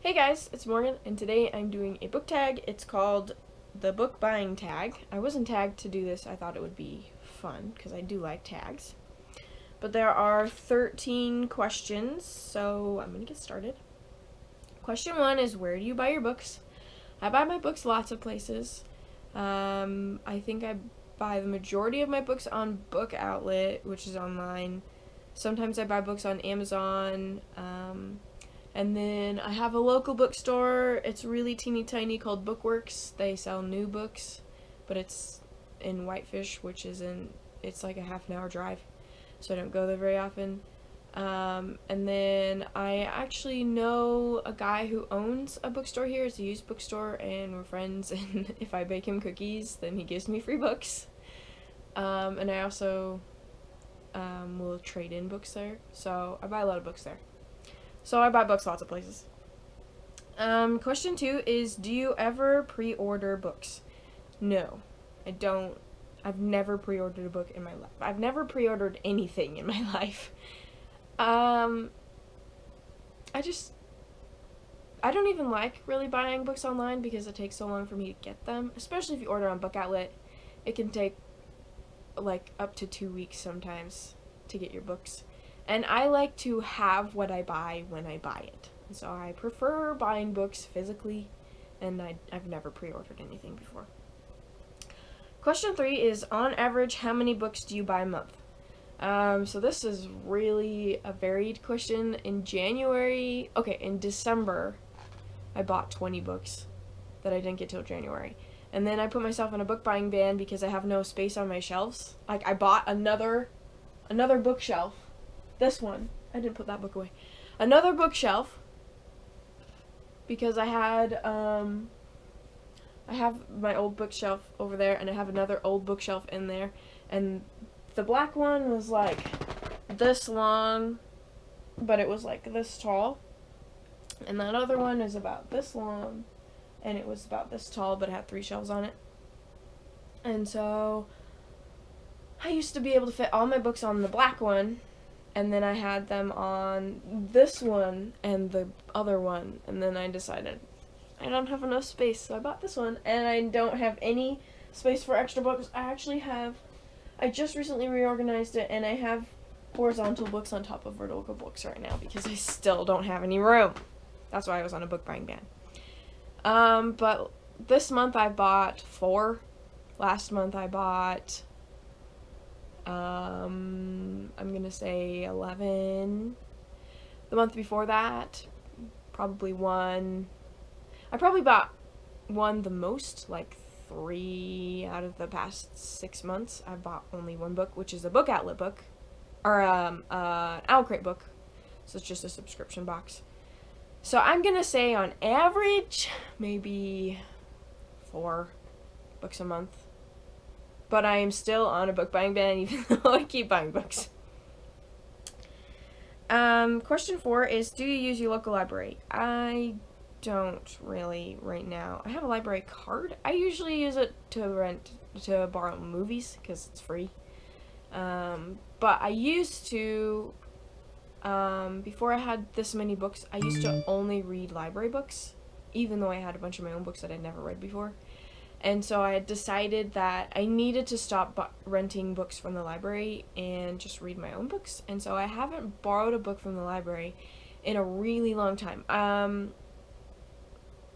Hey guys, it's Morgan, and today I'm doing a book tag. It's called the book buying tag. I wasn't tagged to do this, I thought it would be fun, because I do like tags. But there are 13 questions, so I'm going to get started. Question one is Where do you buy your books? I buy my books lots of places. Um, I think I buy the majority of my books on Book Outlet, which is online. Sometimes I buy books on Amazon. Um, and then I have a local bookstore. It's really teeny tiny called Bookworks. They sell new books, but it's in Whitefish, which is in, it's like a half an hour drive. So I don't go there very often. Um, and then I actually know a guy who owns a bookstore here. It's a used bookstore, and we're friends. And if I bake him cookies, then he gives me free books. Um, and I also um, will trade in books there. So I buy a lot of books there. So I buy books lots of places. Um, question two is Do you ever pre order books? No, I don't. I've never pre ordered a book in my life. I've never pre ordered anything in my life. Um, I just. I don't even like really buying books online because it takes so long for me to get them. Especially if you order on Book Outlet, it can take like up to two weeks sometimes to get your books. And I like to have what I buy when I buy it. So I prefer buying books physically, and I, I've never pre ordered anything before. Question three is On average, how many books do you buy a month? Um, so this is really a varied question. In January, okay, in December, I bought 20 books that I didn't get till January. And then I put myself in a book buying ban because I have no space on my shelves. Like I bought another another bookshelf this one. I didn't put that book away. Another bookshelf. Because I had, um, I have my old bookshelf over there, and I have another old bookshelf in there. And the black one was like this long, but it was like this tall. And that other one is about this long, and it was about this tall, but it had three shelves on it. And so I used to be able to fit all my books on the black one, and then I had them on this one and the other one, and then I decided I don't have enough space, so I bought this one, and I don't have any space for extra books. I actually have, I just recently reorganized it, and I have horizontal books on top of vertical books right now because I still don't have any room. That's why I was on a book buying ban. Um, but this month I bought four. Last month I bought um, I'm gonna say 11. The month before that, probably one. I probably bought one the most, like three out of the past six months. I bought only one book, which is a book outlet book, or um, uh, OwlCrate book. So it's just a subscription box. So I'm gonna say on average, maybe four books a month but I am still on a book buying ban even though I keep buying books. Um, question four is Do you use your local library? I don't really right now. I have a library card. I usually use it to rent, to borrow movies because it's free. Um, but I used to, um, before I had this many books, I used to only read library books, even though I had a bunch of my own books that I'd never read before. And so I had decided that I needed to stop bu- renting books from the library and just read my own books. And so I haven't borrowed a book from the library in a really long time. Um,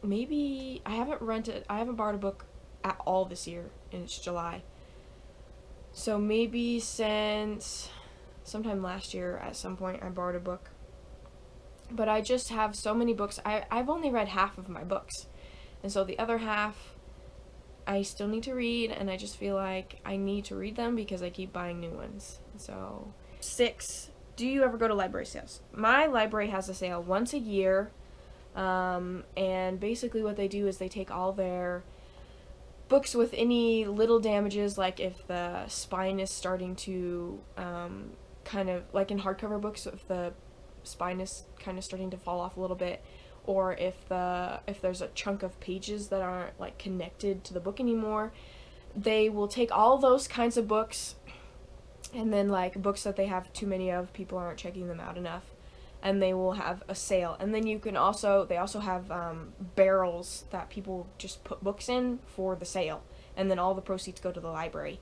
maybe I haven't rented, I haven't borrowed a book at all this year, and it's July. So maybe since sometime last year at some point I borrowed a book. But I just have so many books. I, I've only read half of my books. And so the other half I still need to read, and I just feel like I need to read them because I keep buying new ones. So, six. Do you ever go to library sales? My library has a sale once a year, um, and basically what they do is they take all their books with any little damages, like if the spine is starting to um, kind of like in hardcover books, if the spine is kind of starting to fall off a little bit or if the if there's a chunk of pages that aren't like connected to the book anymore they will take all those kinds of books and then like books that they have too many of people aren't checking them out enough and they will have a sale. And then you can also they also have um, barrels that people just put books in for the sale, and then all the proceeds go to the library.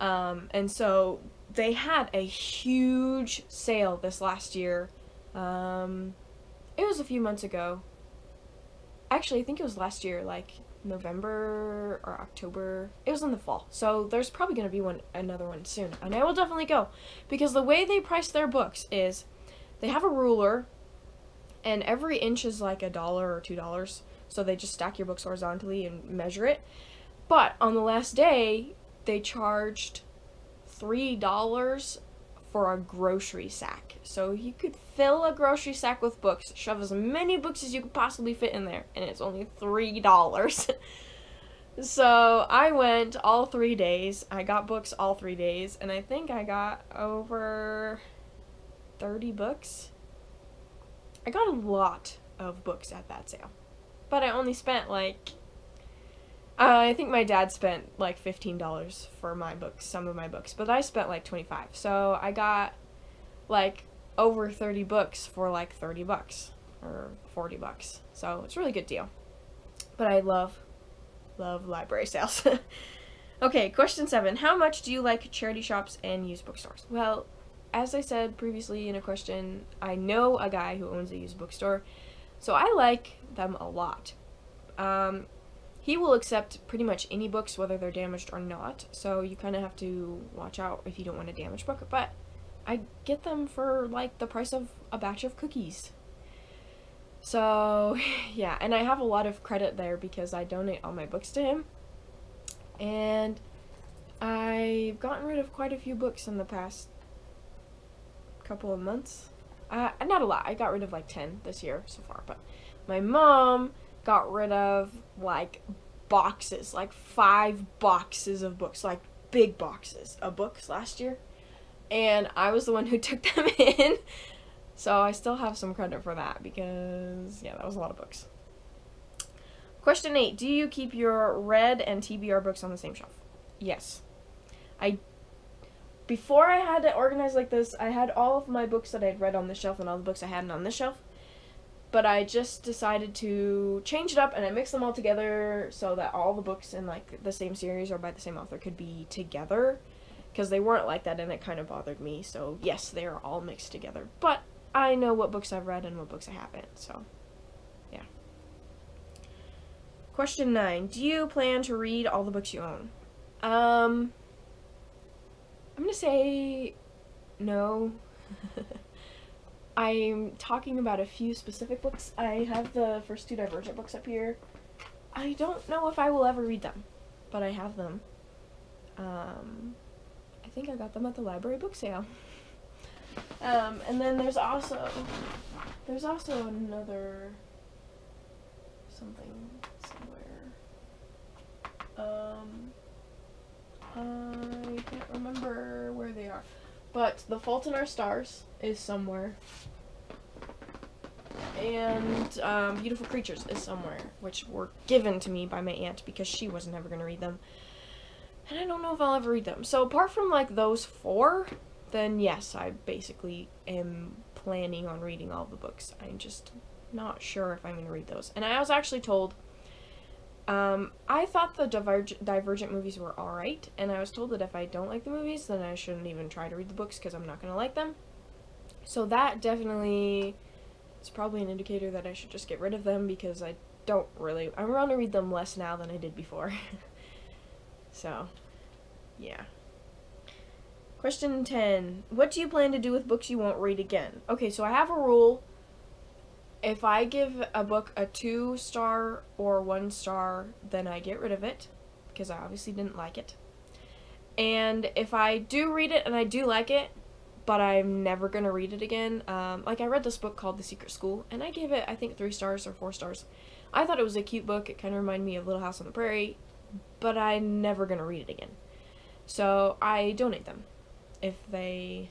Um, and so they had a huge sale this last year. Um, it was a few months ago. Actually, I think it was last year, like November or October. It was in the fall. So there's probably going to be one another one soon. And I will definitely go because the way they price their books is they have a ruler and every inch is like a dollar or two dollars. So they just stack your books horizontally and measure it. But on the last day, they charged three dollars for a grocery sack. So you could fill a grocery sack with books, shove as many books as you could possibly fit in there, and it's only three dollars. so I went all three days. I got books all three days, and I think I got over 30 books. I got a lot of books at that sale. But I only spent like I think my dad spent like fifteen dollars for my books, some of my books, but I spent like twenty five. So I got like over thirty books for like thirty bucks or forty bucks. So it's a really good deal. But I love, love library sales. okay, question seven: How much do you like charity shops and used bookstores? Well, as I said previously in a question, I know a guy who owns a used bookstore, so I like them a lot. Um, he will accept pretty much any books, whether they're damaged or not, so you kind of have to watch out if you don't want a damaged book, but I get them for like the price of a batch of cookies. So, yeah, and I have a lot of credit there because I donate all my books to him. And I've gotten rid of quite a few books in the past couple of months. Uh, not a lot. I got rid of like 10 this year so far, but my mom got rid of like boxes, like five boxes of books, like big boxes of books last year. And I was the one who took them in. So I still have some credit for that because, yeah, that was a lot of books. Question 8. Do you keep your read and TBR books on the same shelf? Yes. I before I had to organize like this, I had all of my books that I'd read on the shelf and all the books I hadn't on the shelf. But I just decided to change it up and I mixed them all together so that all the books in like the same series or by the same author could be together because they weren't like that and it kind of bothered me. So, yes, they are all mixed together. But I know what books I've read and what books I haven't. So, yeah. Question 9. Do you plan to read all the books you own? Um I'm gonna say no. I'm talking about a few specific books. I have the first two Divergent books up here. I don't know if I will ever read them, but I have them. Um, I think I got them at the library book sale. Um, and then there's also there's also another something somewhere. Um, I can't remember where they are. But The Fault in Our Stars is somewhere. And um, Beautiful Creatures is somewhere, which were given to me by my aunt because she wasn't ever going to read them. And I don't know if I'll ever read them. So apart from like those four, then yes, I basically am planning on reading all the books. I'm just not sure if I'm going to read those. And I was actually told um, I thought the Diverg- Divergent movies were alright, and I was told that if I don't like the movies, then I shouldn't even try to read the books because I'm not going to like them. So that definitely is probably an indicator that I should just get rid of them because I don't really. I'm going to read them less now than I did before. so, yeah. Question 10. What do you plan to do with books you won't read again? Okay, so I have a rule if I give a book a two star or one star, then I get rid of it because I obviously didn't like it. And if I do read it and I do like it, but I'm never gonna read it again, um, like I read this book called The Secret School, and I gave it I think three stars or four stars. I thought it was a cute book. It kind of reminded me of Little House on the Prairie, but I'm never gonna read it again. So I donate them if they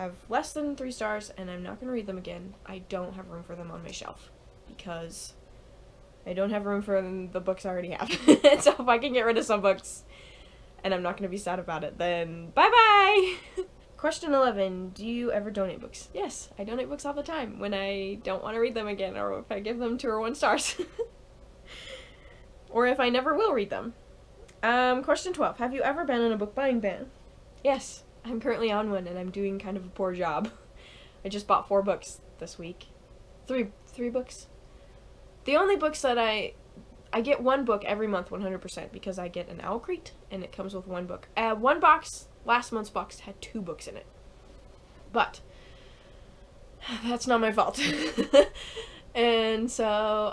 have less than three stars and I'm not going to read them again, I don't have room for them on my shelf because I don't have room for the books I already have. so if I can get rid of some books and I'm not going to be sad about it, then bye bye! Question 11. Do you ever donate books? Yes, I donate books all the time when I don't want to read them again or if I give them two or one stars. or if I never will read them. Um, question 12. Have you ever been in a book buying ban? Yes, I'm currently on one and I'm doing kind of a poor job. I just bought four books this week. Three three books. The only books that I I get one book every month 100% because I get an owl crate and it comes with one book. Uh, one box, last month's box had two books in it. But that's not my fault. and so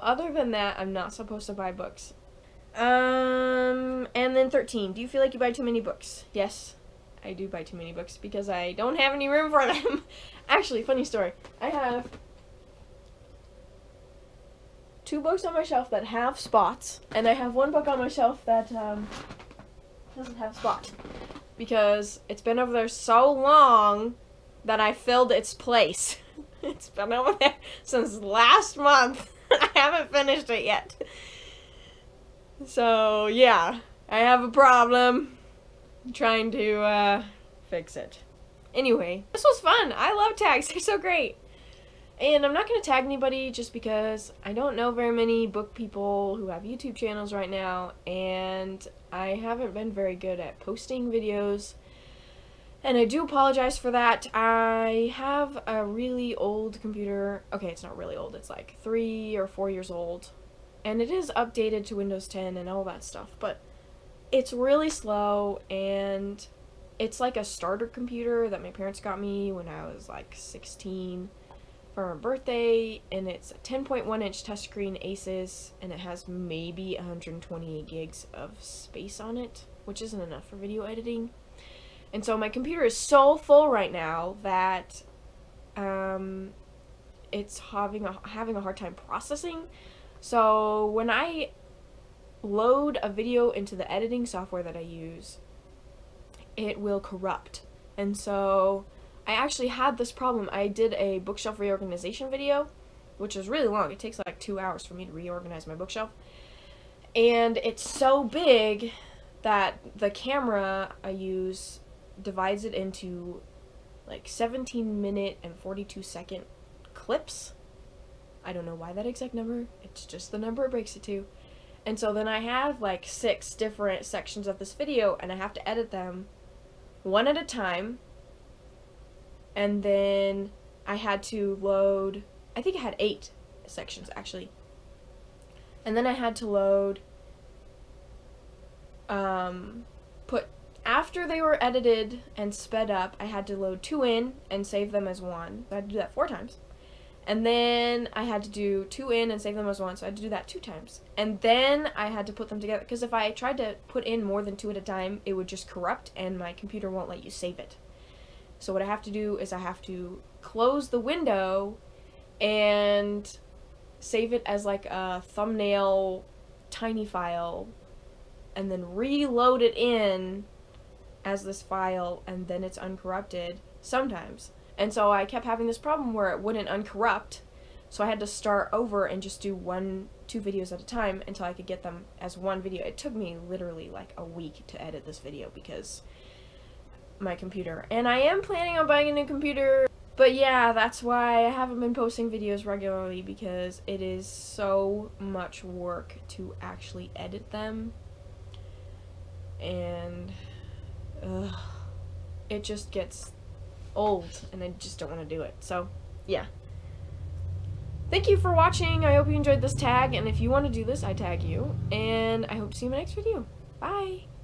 other than that, I'm not supposed to buy books. Um and then 13. Do you feel like you buy too many books? Yes. I do buy too many books because I don't have any room for them. Actually, funny story. I have two books on my shelf that have spots, and I have one book on my shelf that um, doesn't have spots because it's been over there so long that I filled its place. it's been over there since last month. I haven't finished it yet. So, yeah, I have a problem trying to uh, fix it. Anyway, this was fun. I love tags. They're so great. And I'm not going to tag anybody just because I don't know very many book people who have YouTube channels right now, and I haven't been very good at posting videos. And I do apologize for that. I have a really old computer. Okay, it's not really old. It's like three or four years old. And it is updated to Windows 10 and all that stuff. But it's really slow and it's like a starter computer that my parents got me when I was like 16 for my birthday, and it's a 10.1 inch touchscreen Asus, and it has maybe 128 gigs of space on it, which isn't enough for video editing. And so my computer is so full right now that um, it's having a, having a hard time processing. So when I load a video into the editing software that I use, it will corrupt. And so I actually had this problem. I did a bookshelf reorganization video, which is really long. It takes like two hours for me to reorganize my bookshelf. And it's so big that the camera I use divides it into like 17 minute and 42 second clips. I don't know why that exact number. It's just the number it breaks it to. And so then I have like six different sections of this video and I have to edit them one at a time and then I had to load, I think I had eight sections actually. And then I had to load, um, put, after they were edited and sped up, I had to load two in and save them as one. I had to do that four times. And then I had to do two in and save them as one, so I had to do that two times. And then I had to put them together, because if I tried to put in more than two at a time, it would just corrupt, and my computer won't let you save it. So what I have to do is I have to close the window and save it as like a thumbnail tiny file and then reload it in as this file and then it's uncorrupted sometimes. And so I kept having this problem where it wouldn't uncorrupt. So I had to start over and just do one, two videos at a time until I could get them as one video. It took me literally like a week to edit this video because my computer. And I am planning on buying a new computer. But yeah, that's why I haven't been posting videos regularly because it is so much work to actually edit them. And ugh, it just gets old and I just don't want to do it. So, yeah. Thank you for watching. I hope you enjoyed this tag. And if you want to do this, I tag you. And I hope to see you in my next video. Bye!